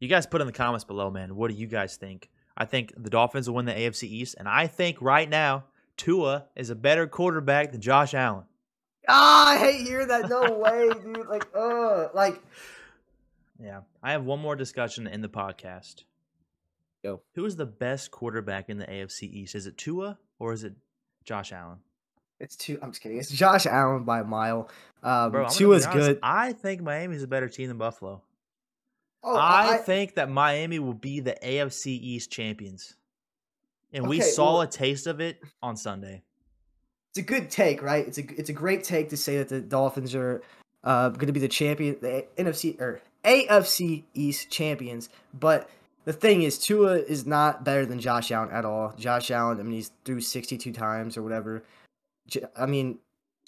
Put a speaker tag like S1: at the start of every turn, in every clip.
S1: You guys put in the comments below, man. What do you guys think? I think the Dolphins will win the AFC East, and I think right now Tua is a better quarterback than Josh Allen.
S2: Ah, I hate hearing that. No way, dude. Like, uh, like.
S1: Yeah, I have one more discussion in the podcast.
S2: Go.
S1: Who is the best quarterback in the AFC East? Is it Tua or is it Josh Allen?
S2: It's two. I'm just kidding. It's Josh Allen by a mile. Um,
S1: Bro,
S2: Tua's
S1: honest,
S2: good.
S1: I think Miami's a better team than Buffalo.
S2: Oh,
S1: I,
S2: I,
S1: think that Miami will be the AFC East champions. And we saw
S2: well-
S1: a taste of it on Sunday.
S2: it's a good take, right? It's a it's a great take to say that the Dolphins are uh, going to be the champion, the NFC or AFC East champions. But the thing is, Tua is not better than Josh Allen at all. Josh Allen, I mean, he's threw 62 times or whatever. I mean,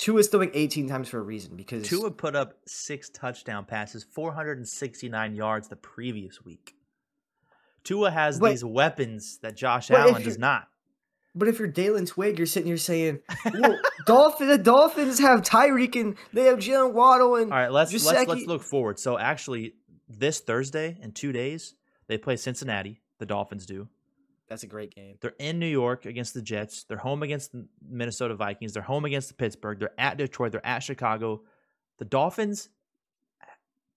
S2: Tua's throwing 18 times for a reason because
S1: Tua put up six touchdown passes, 469 yards the previous week. Tua has
S2: But-
S1: these weapons that Josh Allen does not.
S2: But if you're Dalen Twig, you're sitting here saying, well, Dolphin, the Dolphins have Tyreek and they have Jalen Waddle and
S1: All right, let's let's let's look forward. So actually, this Thursday in two days they play Cincinnati. The Dolphins do.
S2: That's a great game.
S1: They're in New York against the Jets. They're home against the Minnesota Vikings. They're home against the Pittsburgh. They're at Detroit. They're at Chicago. The Dolphins,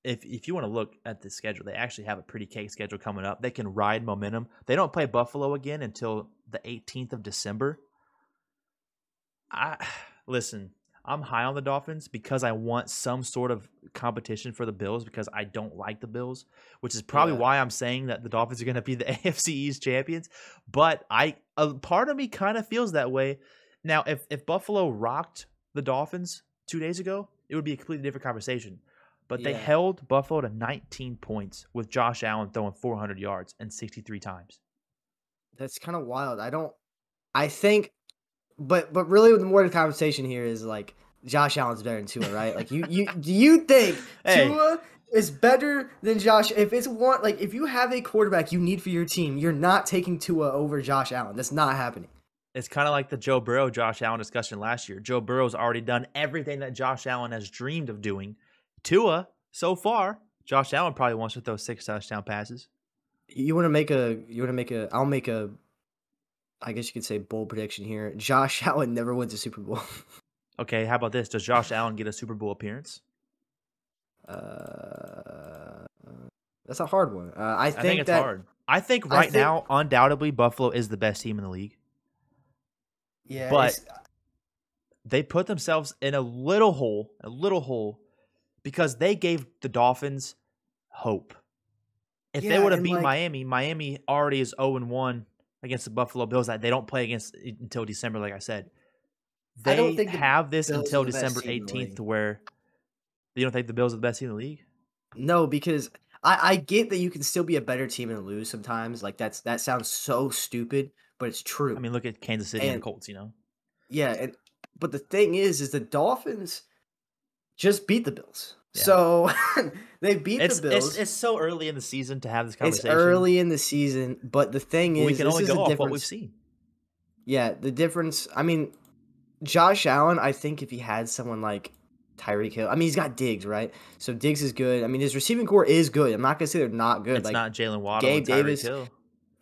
S1: if if you want to look at the schedule, they actually have a pretty cake schedule coming up. They can ride momentum. They don't play Buffalo again until the 18th of December. I listen. I'm high on the Dolphins because I want some sort of competition for the Bills because I don't like the Bills, which is probably
S2: Yeah.
S1: why I'm saying that the Dolphins are going to be the AFC East champions. But I, a part of me kind of feels that way. Now, if if Buffalo rocked the Dolphins two days ago, it would be a completely different conversation. But they
S2: Yeah.
S1: held Buffalo to 19 points with Josh Allen throwing 400 yards and 63 times.
S2: That's kind of wild. I don't. I think, but but really, the more the conversation here is like Josh Allen's better than Tua, right? Like you you do you think
S1: Hey.
S2: Tua is better than Josh? If it's one like if you have a quarterback you need for your team, you're not taking Tua over Josh Allen. That's not happening.
S1: It's kind of like the Joe Burrow Josh Allen discussion last year. Joe Burrow's already done everything that Josh Allen has dreamed of doing. Tua, so far, Josh Allen probably wants to throw six touchdown passes.
S2: You want to make a you want to make a I'll make a I guess you could say bold prediction here. Josh Allen never wins a Super Bowl.
S1: Okay, how about this? Does Josh Allen get a Super Bowl appearance?
S2: Uh, that's a hard one. Uh, I,
S1: I
S2: think
S1: think, it's
S2: that,
S1: hard. I think
S2: I
S1: right
S2: think-
S1: now, undoubtedly, Buffalo is the best team in the league.
S2: Yeah,
S1: but- They put themselves in a little hole, a little hole, because they gave the Dolphins hope. If they would have beat
S2: like-
S1: Miami, Miami already is 0 and 1 against the Buffalo Bills that they don't play against until December, like I said. They
S2: I don't think
S1: have this
S2: Bills
S1: until December
S2: team in the
S1: 18th to where you don't think the Bills are the best team in the league?
S2: no, because I, I get that you can still be a better team and lose sometimes. Like that's that sounds so stupid, but it's true.
S1: I mean, look at Kansas City and,
S2: And-
S1: the Colts, you know?
S2: yeah, and but the thing is, is the Dolphins just beat the Bills.
S1: Yeah.
S2: So they beat
S1: It's,
S2: the Bills.
S1: it's, it's so early in the season to have this conversation.
S2: It's early in the season, but the thing is,
S1: we can only go off what
S2: difference-
S1: we've seen.
S2: Yeah, the difference. I mean, Josh Allen. I think if he had someone like Tyreek Hill, I mean, he's got Diggs, right? So Diggs is good. I mean, his receiving corps is good. I'm not gonna say they're not good.
S1: It's
S2: like
S1: not Jalen Waddle
S2: Gabe Davis-
S1: Hill.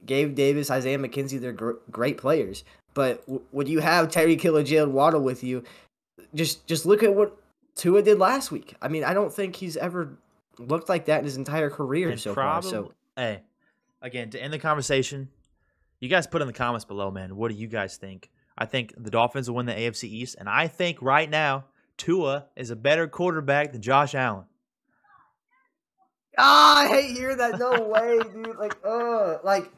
S2: Gabe Davis, Isaiah McKenzie, they're gr- great players. But w- when you have Tyreek Hill and Jalen Waddle with you, just just look at what Tua did last week. I mean, I don't think he's ever looked like that in his entire career
S1: And
S2: so
S1: probably,
S2: far. So
S1: hey, again, to end the conversation, you guys put in the comments below, man. What do you guys think? I think the Dolphins will win the AFC East, and I think right now Tua is a better quarterback than Josh Allen.
S2: ah, I hate hearing that. No way, dude. Like, uh, like